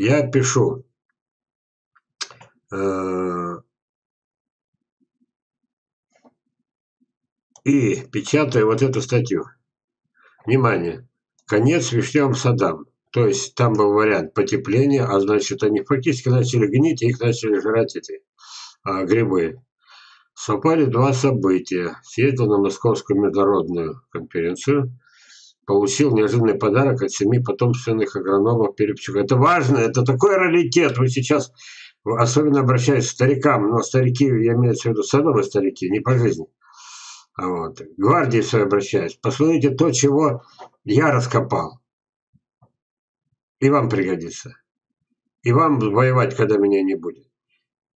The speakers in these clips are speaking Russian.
я пишу э, и печатаю вот эту статью. Внимание! Конец вишневым садам. То есть там был вариант потепления, а значит они фактически начали гнить, и их начали жрать эти а, грибы. Совпали два события. Съездил на Московскую международную конференцию, получил неожиданный подарок от семи потомственных агрономов Перепчука. Это важно, это такой раритет. Вы сейчас особенно обращаюсь к старикам, но старики, я имею в виду садовые старики, не по жизни. А вот. Гвардии своей обращаюсь. Посмотрите то, чего я раскопал. И вам пригодится. И вам воевать, когда меня не будет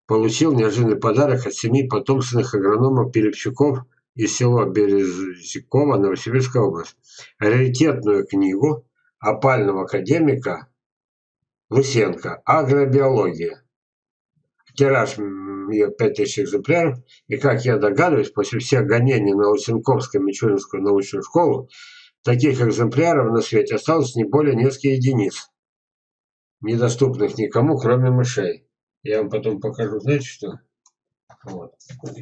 получил неожиданный подарок от семи потомственных агрономов Перепчуков из села Березякова, Новосибирская область. Раритетную книгу опального академика Лысенко «Агробиология». Тираж ее 5000 экземпляров. И, как я догадываюсь, после всех гонений на Лысенковско-Мичуринскую научную школу, таких экземпляров на свете осталось не более нескольких единиц, недоступных никому, кроме мышей. Я вам потом покажу, знаете что? Вот.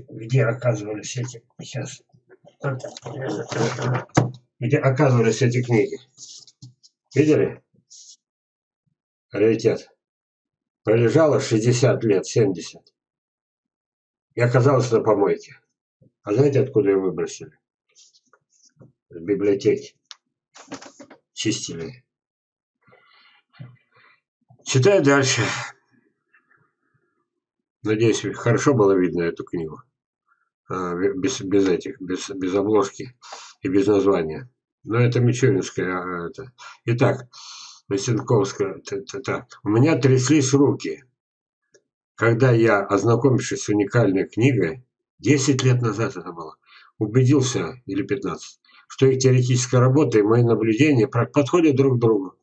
Где оказывались эти... Сейчас. Где оказывались эти книги. Видели? Раритет. Пролежало 60 лет, 70. И оказалось на помойке. А знаете, откуда ее выбросили? С библиотеки. Чистили. Читаю дальше. Надеюсь, хорошо было видно эту книгу. А, без, без этих, без, без обложки и без названия. Но это Мичуринская. А, это. Итак, Васенковская. Это, это. У меня тряслись руки, когда я, ознакомившись с уникальной книгой, 10 лет назад это было, убедился, или 15, что их теоретическая работа и мои наблюдения подходят друг к другу.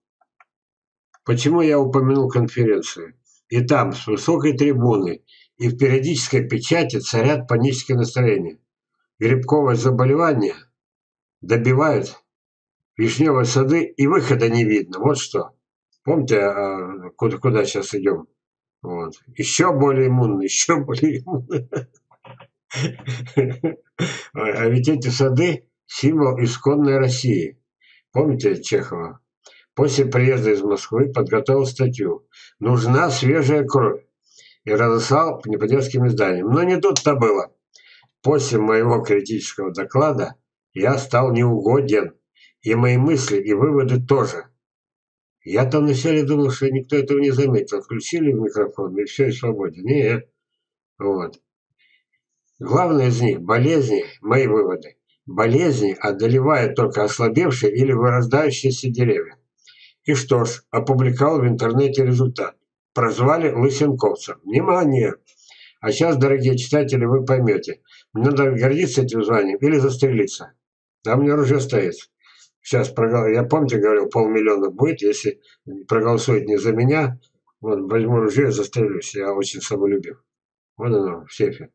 Почему я упомянул конференцию? И там, с высокой трибуны, и в периодической печати царят панические настроения. Грибковое заболевание добивают вишневые сады, и выхода не видно. Вот что. Помните, а, куда, куда сейчас идем? Вот. Еще более иммунный, еще более иммунный. А ведь эти сады – символ исконной России. Помните Чехова? После приезда из Москвы подготовил статью «Нужна свежая кровь» и разослал по неподдельским изданиям. Но не тут-то было. После моего критического доклада я стал неугоден. И мои мысли, и выводы тоже. Я-то вначале думал, что никто этого не заметил. Включили микрофон, и все, и свободен. Нет. Вот. Главное из них – болезни, мои выводы. Болезни одолевают только ослабевшие или вырождающиеся деревья. И что ж, опубликовал в интернете результат. Прозвали лысенковцем. Внимание! А сейчас, дорогие читатели, вы поймете. Надо гордиться этим званием или застрелиться. Там мне оружие стоит. Сейчас, я помните, говорил, полмиллиона будет, если проголосует не за меня, вот, возьму ружье и застрелюсь. Я очень самолюбив. Вот оно, в сейфе.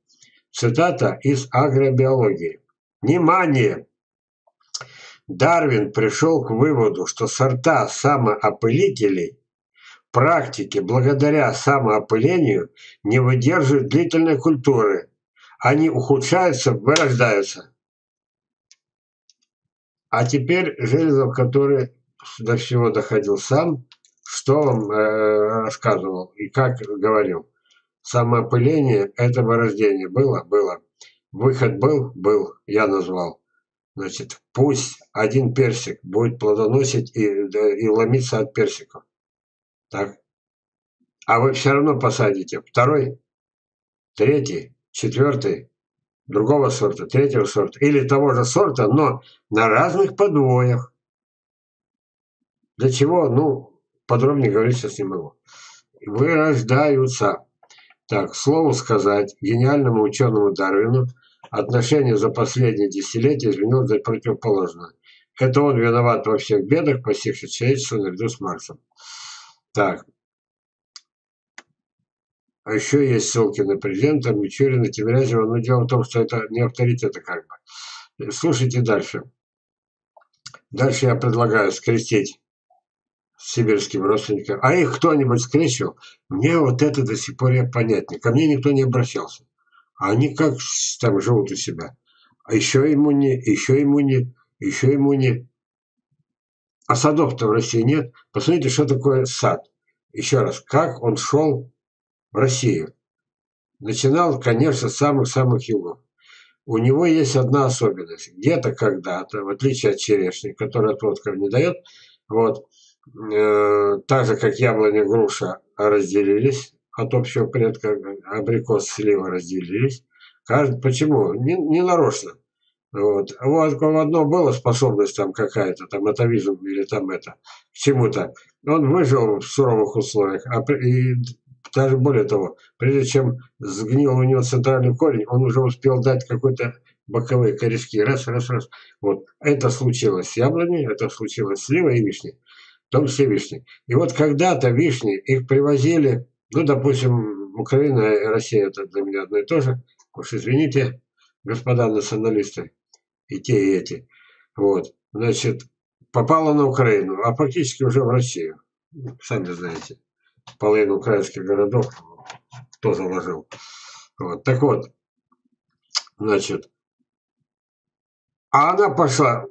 Цитата из агробиологии. Внимание! Дарвин пришел к выводу, что сорта самоопылителей практике благодаря самоопылению не выдерживают длительной культуры. Они ухудшаются, вырождаются. А теперь Железов, который до всего доходил сам, что он э, рассказывал и как говорил. Самоопыление – это вырождение. Было? Было. Выход был? Был. Я назвал. Значит, пусть один персик будет плодоносить и, и ломиться от персиков. Так. А вы все равно посадите второй, третий, четвертый, другого сорта, третьего сорта или того же сорта, но на разных подвоях. Для чего? Ну, подробнее говорить сейчас не могу. Вырождаются. Так, слово сказать, гениальному ученому Дарвину отношение за последние десятилетия изменилось до противоположного. Это он виноват во всех бедах, постигших человечество наряду с Марсом. Так. А еще есть ссылки на президента, Мичурина, Тимирязева. Но дело в том, что это не авторитеты как бы. Слушайте дальше. Дальше я предлагаю скрестить сибирским родственникам, а их кто-нибудь скрещивал, мне вот это до сих пор я понятнее. Ко мне никто не обращался. А они как там живут у себя. А еще ему не, еще ему не, еще ему не. А садов-то в России нет. Посмотрите, что такое сад. Еще раз, как он шел в Россию. Начинал, конечно, с самых-самых югов. У него есть одна особенность. Где-то когда-то, в отличие от черешни, которая отводков не дает, вот, э, так же, как яблоня, груша разделились от общего предка, абрикос, слива разделились. Каждый, почему? Не, не нарочно. Вот. Вот в одно было способность там какая-то, там атовизм или там это, к чему-то. Он выжил в суровых условиях, а и даже более того, прежде чем сгнил у него центральный корень, он уже успел дать какой-то боковые корешки. Раз, раз, раз. Вот. Это случилось с яблоней, это случилось с сливой и вишней. В том числе вишни. И вот когда-то вишни, их привозили, ну, допустим, Украина и Россия, это для меня одно и то же. Уж извините, господа националисты, и те, и эти. Вот. Значит, попала на Украину, а фактически уже в Россию. Сами знаете половину украинских городов кто заложил. Вот. Так вот, значит, а она пошла,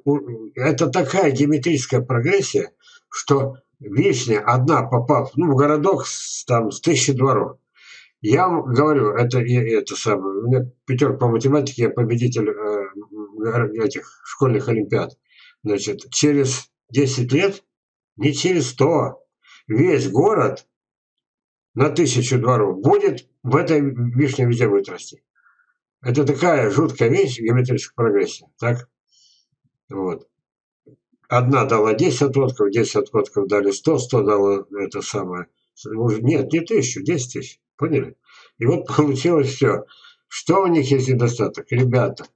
это такая геометрическая прогрессия, что вишня одна попав ну, в городок с, там, с тысячи дворов. Я вам говорю, это, это самое, у меня пятерка по математике, я победитель э, этих школьных олимпиад. Значит, через 10 лет, не через 100, весь город на тысячу дворов будет в этой вишне везде будет расти. Это такая жуткая вещь в геометрической прогрессии. Так? Вот. Одна дала 10 отводков, 10 отводков дали 100, 100 дало это самое. Нет, не тысячу, 10 тысяч. Поняли? И вот получилось все. Что у них есть недостаток? Ребята,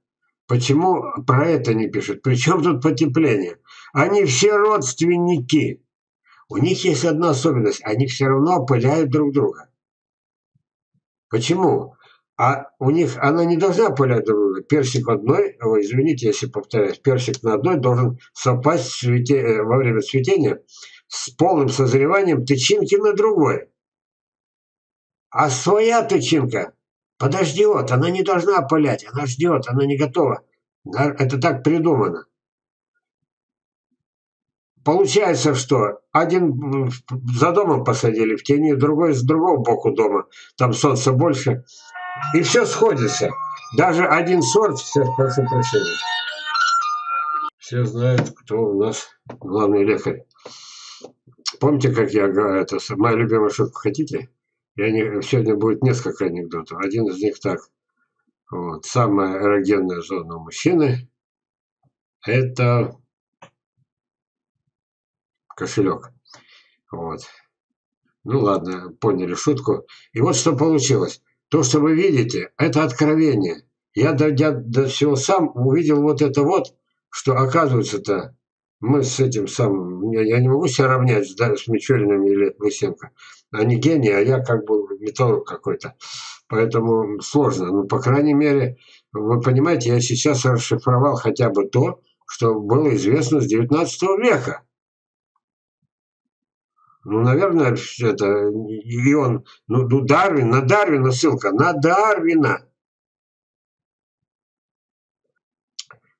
почему про это не пишут? Причем тут потепление? Они все родственники. У них есть одна особенность. Они все равно опыляют друг друга. Почему? А у них она не должна друга. Персик одной, ой, извините, если повторяюсь, персик на одной должен совпасть в цвете, э, во время цветения с полным созреванием тычинки на другой. А своя тычинка подождет, она не должна опылять, она ждет, она не готова. Это так придумано. Получается, что один за домом посадили в тени, другой с другого боку дома, там солнца больше, и все сходится. Даже один сорт, все, прошу прощения. Все знают, кто у нас главный лекарь. Помните, как я говорю, это моя любимая шутка, хотите? Я не, сегодня будет несколько анекдотов. Один из них так. Вот. Самая эрогенная зона у мужчины – это кошелек. Вот. Ну ладно, поняли шутку. И вот что получилось. То, что вы видите, это откровение. Я, дойдя до всего сам, увидел вот это вот, что оказывается-то мы с этим самым, я, я не могу себя равнять да, с Мичуриным или Лысенко. Они гении, а я как бы металлург какой-то. Поэтому сложно. Ну, по крайней мере, вы понимаете, я сейчас расшифровал хотя бы то, что было известно с 19 века. Ну, наверное, это и он, ну, ну, Дарвин, на Дарвина ссылка, на Дарвина.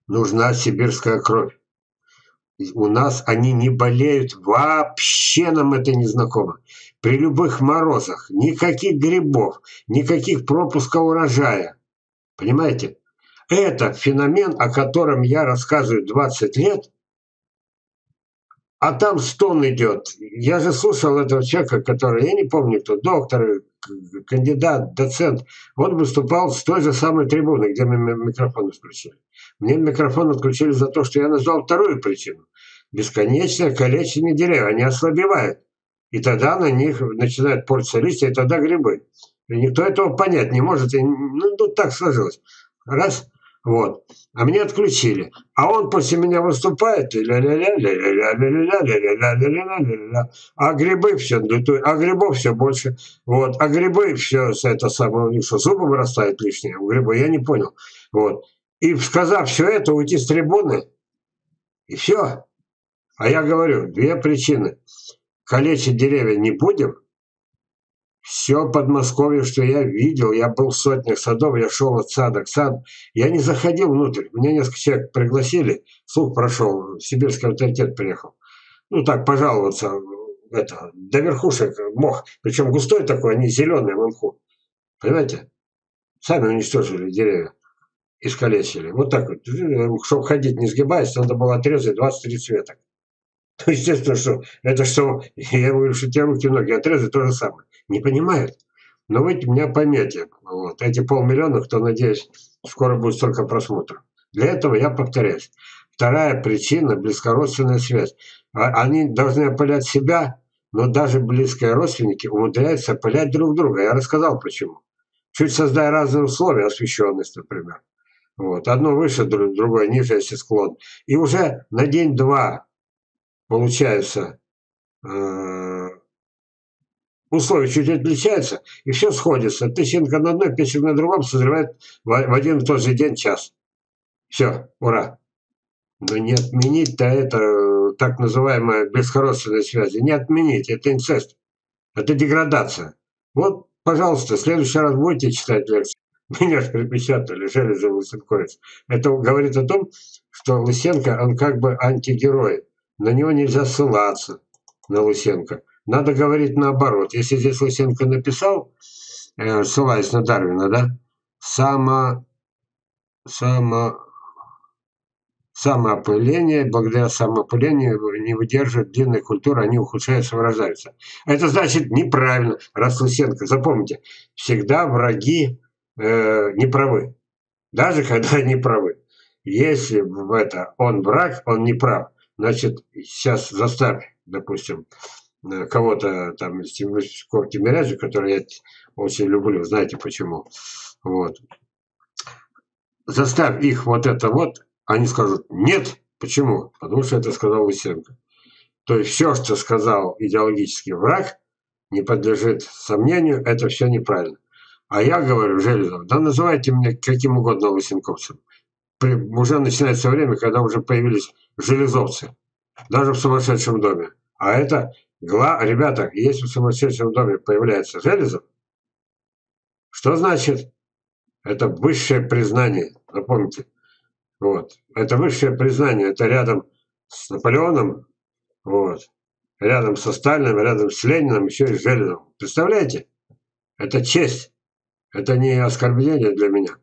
Нужна сибирская кровь. У нас они не болеют, вообще нам это не знакомо. При любых морозах, никаких грибов, никаких пропуска урожая. Понимаете? Это феномен, о котором я рассказываю 20 лет – а там стон идет. Я же слушал этого человека, который, я не помню кто, доктор, кандидат, доцент. Он выступал с той же самой трибуны, где мы микрофон включили. Мне микрофон отключили за то, что я назвал вторую причину. Бесконечное калечение деревьев. Они ослабевают. И тогда на них начинают портиться листья, и тогда грибы. И никто этого понять не может. И, ну, ну, так сложилось. Раз – вот. А меня отключили. А он после меня выступает, а грибы все а грибов все больше. Вот. А грибы все это самое, что, зубы вырастают лишние у грибов, я не понял. Вот. И сказав все это, уйти с трибуны, и все. А я говорю, две причины. калечить деревья не будем? Все Подмосковье, что я видел, я был в сотнях садов, я шел от сада к саду. Я не заходил внутрь. Меня несколько человек пригласили, слух прошел, сибирский авторитет приехал. Ну так, пожаловаться, это, до верхушек мох. Причем густой такой, они зеленые в мху. Понимаете? Сами уничтожили деревья, искалечили. Вот так вот. Чтобы ходить не сгибаясь, надо было отрезать 23 веток. Ну, естественно, что это что, я говорю, что те руки, ноги отрезать, то же самое. Не понимают. Но вы меня поймете. Вот. Эти полмиллиона, кто, надеюсь, скоро будет столько просмотров. Для этого я повторяюсь. Вторая причина – близкородственная связь. А, они должны опылять себя, но даже близкие родственники умудряются опылять друг друга. Я рассказал почему. Чуть создая разные условия, освещенность, например. Вот. Одно выше, другое ниже, если склон. И уже на день-два получается э, условия чуть отличаются, и все сходится. Тысячинка на одной, песенка на другом созревает в один и тот же день час. Все, ура. Но не отменить-то это так называемая бесхородственная связь. Не отменить, это инцест. Это деградация. Вот, пожалуйста, в следующий раз будете читать лекции. Меня же припечатали, Железов Лысенковец. Это говорит о том, что Лысенко, он как бы антигерой. На него нельзя ссылаться, на Лысенко. Надо говорить наоборот. Если здесь Лысенко написал, э, ссылаясь на Дарвина, да, само, само, самоопыление, благодаря самоопылению не выдерживают длинной культуры, они ухудшаются, вырождаются. Это значит неправильно, раз Лысенко. Запомните, всегда враги э, не. Даже когда они правы. Если в это он враг, он не прав. Значит, сейчас заставь, допустим, кого-то там из Тимирязева, Тимирязева, который я очень люблю, знаете почему. Вот. Заставь их вот это вот, они скажут нет. Почему? Потому что это сказал Лысенко. То есть все, что сказал идеологический враг, не подлежит сомнению, это все неправильно. А я говорю, Железов, да называйте меня каким угодно лысенковцем. При, уже начинается время, когда уже появились железовцы. Даже в сумасшедшем доме. А это Гла... Ребята, если в сумасшедшем доме появляется Железов, что значит? Это высшее признание, запомните. Вот. Это высшее признание, это рядом с Наполеоном, вот. рядом со Сталиным, рядом с Лениным, еще и с Железовым. Представляете? Это честь. Это не оскорбление для меня.